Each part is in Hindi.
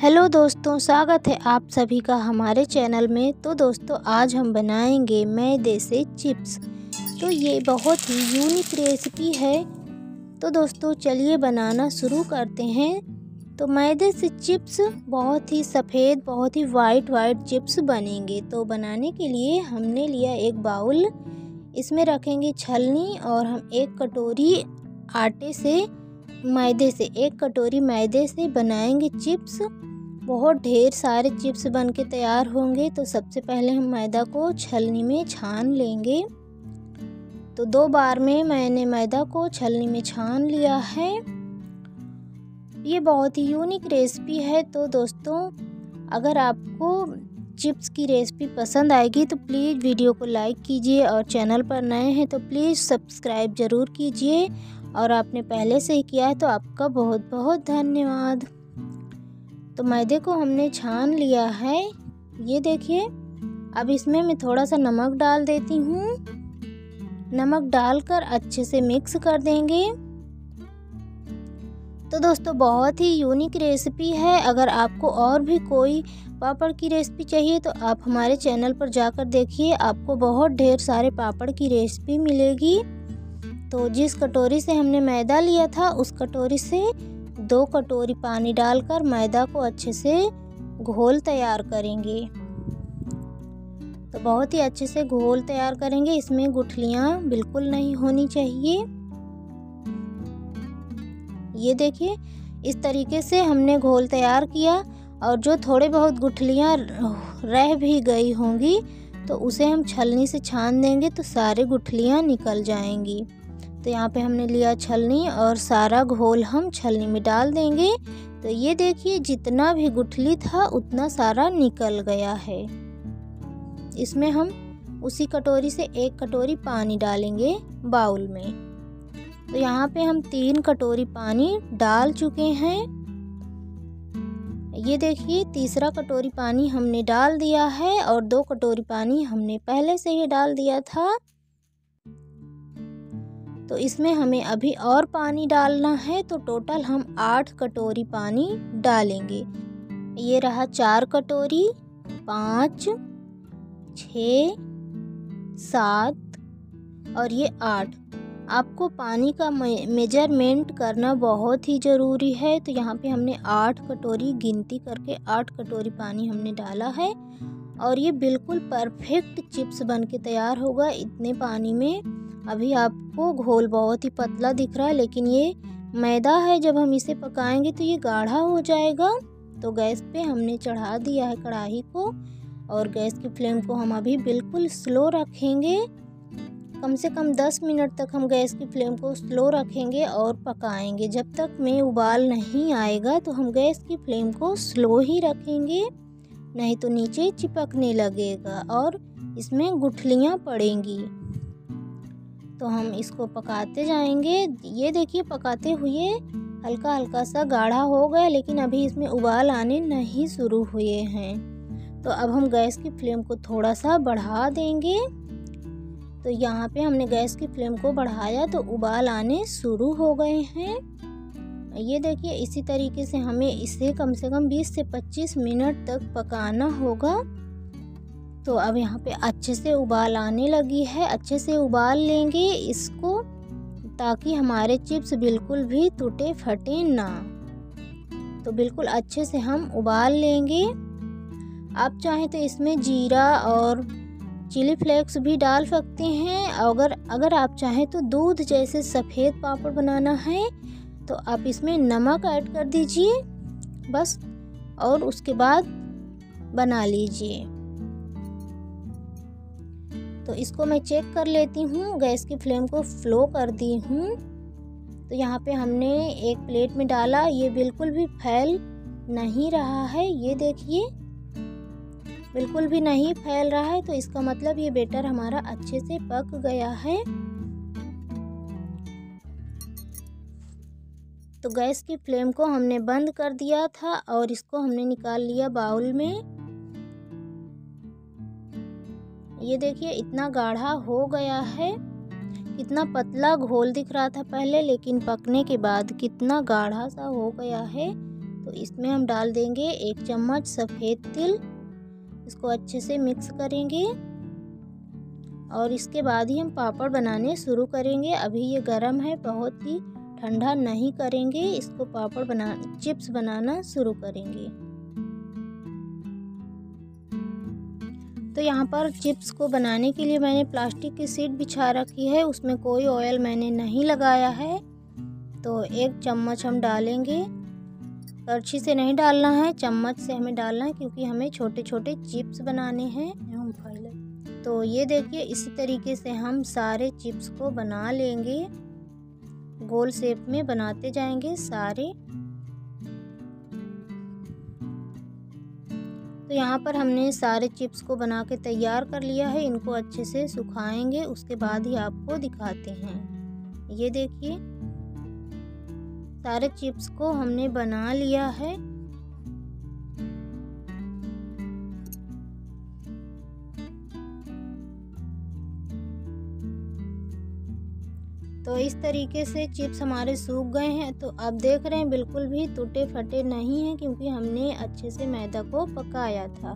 हेलो दोस्तों, स्वागत है आप सभी का हमारे चैनल में। तो दोस्तों, आज हम बनाएँगे मैदे से चिप्स। तो ये बहुत ही यूनिक रेसिपी है। तो दोस्तों, चलिए बनाना शुरू करते हैं। तो मैदे से चिप्स बहुत ही सफ़ेद, बहुत ही वाइट वाइट चिप्स बनेंगे। तो बनाने के लिए हमने लिया एक बाउल। इसमें रखेंगे छलनी और हम एक कटोरी आटे से मैदे से, एक कटोरी मैदे से बनाएँगे चिप्स। बहुत ढेर सारे चिप्स बन के तैयार होंगे तो सबसे पहले हम मैदा को छलनी में छान लेंगे। तो दो बार में मैंने मैदा को छलनी में छान लिया है। ये बहुत ही यूनिक रेसिपी है तो दोस्तों, अगर आपको चिप्स की रेसिपी पसंद आएगी तो प्लीज़ वीडियो को लाइक कीजिए और चैनल पर नए हैं तो प्लीज़ सब्सक्राइब ज़रूर कीजिए। और आपने पहले से ही किया है तो आपका बहुत बहुत धन्यवाद। तो मैदे को हमने छान लिया है। ये देखिए, अब इसमें मैं थोड़ा सा नमक डाल देती हूँ। नमक डालकर अच्छे से मिक्स कर देंगे। तो दोस्तों, बहुत ही यूनिक रेसिपी है। अगर आपको और भी कोई पापड़ की रेसिपी चाहिए तो आप हमारे चैनल पर जाकर देखिए, आपको बहुत ढेर सारे पापड़ की रेसिपी मिलेगी। तो जिस कटोरी से हमने मैदा लिया था, उस कटोरी से दो कटोरी पानी डालकर मैदा को अच्छे से घोल तैयार करेंगे। तो बहुत ही अच्छे से घोल तैयार करेंगे, इसमें गुठलियाँ बिल्कुल नहीं होनी चाहिए। ये देखिए, इस तरीके से हमने घोल तैयार किया और जो थोड़े बहुत गुठलियाँ रह भी गई होंगी तो उसे हम छलनी से छान देंगे तो सारे गुठलियाँ निकल जाएँगी। तो यहाँ पे हमने लिया छलनी और सारा घोल हम छलनी में डाल देंगे। तो ये देखिए, जितना भी गुठली था, उतना सारा निकल गया है। इसमें हम उसी कटोरी से एक कटोरी पानी डालेंगे बाउल में। तो यहाँ पे हम तीन कटोरी पानी डाल चुके हैं। ये देखिए, तीसरा कटोरी पानी हमने डाल दिया है और दो कटोरी पानी हमने पहले से ही डाल दिया था। तो इसमें हमें अभी और पानी डालना है तो टोटल हम आठ कटोरी पानी डालेंगे। ये रहा चार कटोरी, पाँच, छ, सात और ये आठ। आपको पानी का मेज़रमेंट करना बहुत ही ज़रूरी है तो यहाँ पे हमने आठ कटोरी, गिनती करके आठ कटोरी पानी हमने डाला है। और ये बिल्कुल परफेक्ट चिप्स बन के तैयार होगा इतने पानी में। अभी आपको घोल बहुत ही पतला दिख रहा है, लेकिन ये मैदा है, जब हम इसे पकाएँगे तो ये गाढ़ा हो जाएगा। तो गैस पे हमने चढ़ा दिया है कढ़ाई को, और गैस की फ्लेम को हम अभी बिल्कुल स्लो रखेंगे। कम से कम 10 मिनट तक हम गैस की फ्लेम को स्लो रखेंगे और पकाएँगे। जब तक में उबाल नहीं आएगा तो हम गैस की फ्लेम को स्लो ही रखेंगे, नहीं तो नीचे चिपकने लगेगा और इसमें गुठलियाँ पड़ेंगी। तो हम इसको पकाते जाएँगे। ये देखिए, पकाते हुए हल्का हल्का सा गाढ़ा हो गया, लेकिन अभी इसमें उबाल आने नहीं शुरू हुए हैं। तो अब हम गैस की फ्लेम को थोड़ा सा बढ़ा देंगे। तो यहाँ पे हमने गैस की फ्लेम को बढ़ाया तो उबाल आने शुरू हो गए हैं। ये देखिए, इसी तरीके से हमें इसे कम से कम 20 से 25 मिनट तक पकाना होगा। तो अब यहाँ पे अच्छे से उबाल आने लगी है। अच्छे से उबाल लेंगे इसको ताकि हमारे चिप्स बिल्कुल भी टूटे फटे ना। तो बिल्कुल अच्छे से हम उबाल लेंगे। आप चाहें तो इसमें जीरा और चिली फ्लेक्स भी डाल सकते हैं। अगर अगर आप चाहें तो दूध जैसे सफ़ेद पापड़ बनाना है तो आप इसमें नमक ऐड कर दीजिए, बस, और उसके बाद बना लीजिए। तो इसको मैं चेक कर लेती हूँ। गैस की फ्लेम को फ्लो कर दी हूँ। तो यहाँ पे हमने एक प्लेट में डाला। ये बिल्कुल भी फैल नहीं रहा है। ये देखिए, बिल्कुल भी नहीं फैल रहा है। तो इसका मतलब ये बेटर हमारा अच्छे से पक गया है। तो गैस की फ्लेम को हमने बंद कर दिया था और इसको हमने निकाल लिया बाउल में। ये देखिए, इतना गाढ़ा हो गया है। इतना पतला घोल दिख रहा था पहले, लेकिन पकने के बाद कितना गाढ़ा सा हो गया है। तो इसमें हम डाल देंगे एक चम्मच सफ़ेद तिल। इसको अच्छे से मिक्स करेंगे। और इसके बाद ही हम पापड़ बनाने शुरू करेंगे। अभी ये गर्म है, बहुत ही ठंडा नहीं करेंगे। इसको पापड़ बना, चिप्स बनाना शुरू करेंगे। तो यहाँ पर चिप्स को बनाने के लिए मैंने प्लास्टिक की सीट बिछा रखी है, उसमें कोई ऑयल मैंने नहीं लगाया है। तो एक चम्मच हम डालेंगे। करछी से नहीं डालना है, चम्मच से हमें डालना है क्योंकि हमें छोटे छोटे चिप्स बनाने हैं। तो ये देखिए, इसी तरीके से हम सारे चिप्स को बना लेंगे। गोल शेप में बनाते जाएँगे सारे। तो यहाँ पर हमने सारे चिप्स को बना के तैयार कर लिया है। इनको अच्छे से सुखाएँगे, उसके बाद ही आपको दिखाते हैं। ये देखिए, सारे चिप्स को हमने बना लिया है। तो इस तरीके से चिप्स हमारे सूख गए हैं तो अब देख रहे हैं बिल्कुल भी टूटे फटे नहीं हैं क्योंकि हमने अच्छे से मैदा को पकाया था।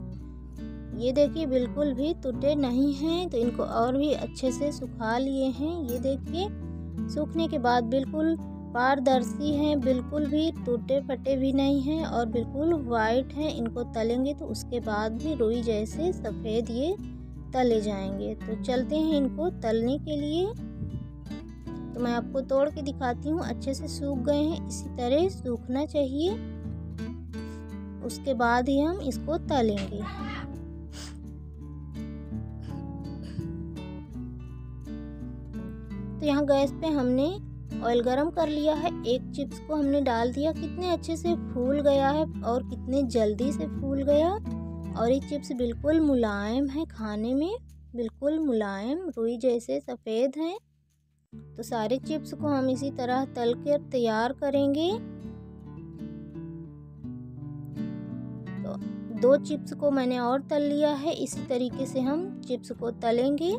ये देखिए बिल्कुल भी टूटे नहीं हैं तो इनको और भी अच्छे से सुखा लिए हैं। ये देखिए, सूखने के बाद बिल्कुल पारदर्शी हैं, बिल्कुल भी टूटे फटे भी नहीं हैं और बिल्कुल वाइट हैं। इनको तलेंगे तो उसके बाद भी रुई जैसे सफ़ेद ये तले जाएँगे। तो चलते हैं इनको तलने के लिए। तो मैं आपको तोड़ के दिखाती हूँ। अच्छे से सूख गए हैं। इसी तरह सूखना चाहिए। उसके बाद ही हम इसको तलेंगे। तो यहाँ गैस पे हमने ऑयल गरम कर लिया है। एक चिप्स को हमने डाल दिया। कितने अच्छे से फूल गया है और कितने जल्दी से फूल गया। और ये चिप्स बिल्कुल मुलायम है। खाने में बिल्कुल मुलायम। रुई जैसे सफ़ेद हैं। तो सारे चिप्स को हम इसी तरह तल कर तैयार करेंगे। तो दो चिप्स को मैंने और तल लिया है, इसी तरीके से हम चिप्स को तलेंगे।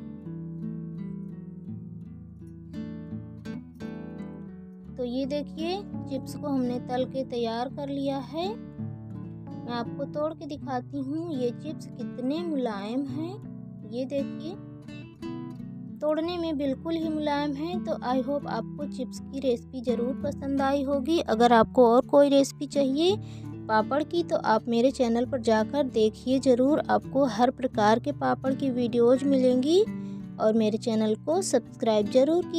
तो ये देखिए, चिप्स को हमने तल के तैयार कर लिया है। मैं आपको तोड़ के दिखाती हूँ, ये चिप्स कितने मुलायम हैं। ये देखिए। तोड़ने में बिल्कुल ही मुलायम है तो आई होप आपको चिप्स की रेसिपी ज़रूर पसंद आई होगी। अगर आपको और कोई रेसिपी चाहिए पापड़ की तो आप मेरे चैनल पर जाकर देखिए ज़रूर। आपको हर प्रकार के पापड़ की वीडियोज़ मिलेंगी और मेरे चैनल को सब्सक्राइब ज़रूर कीजिए।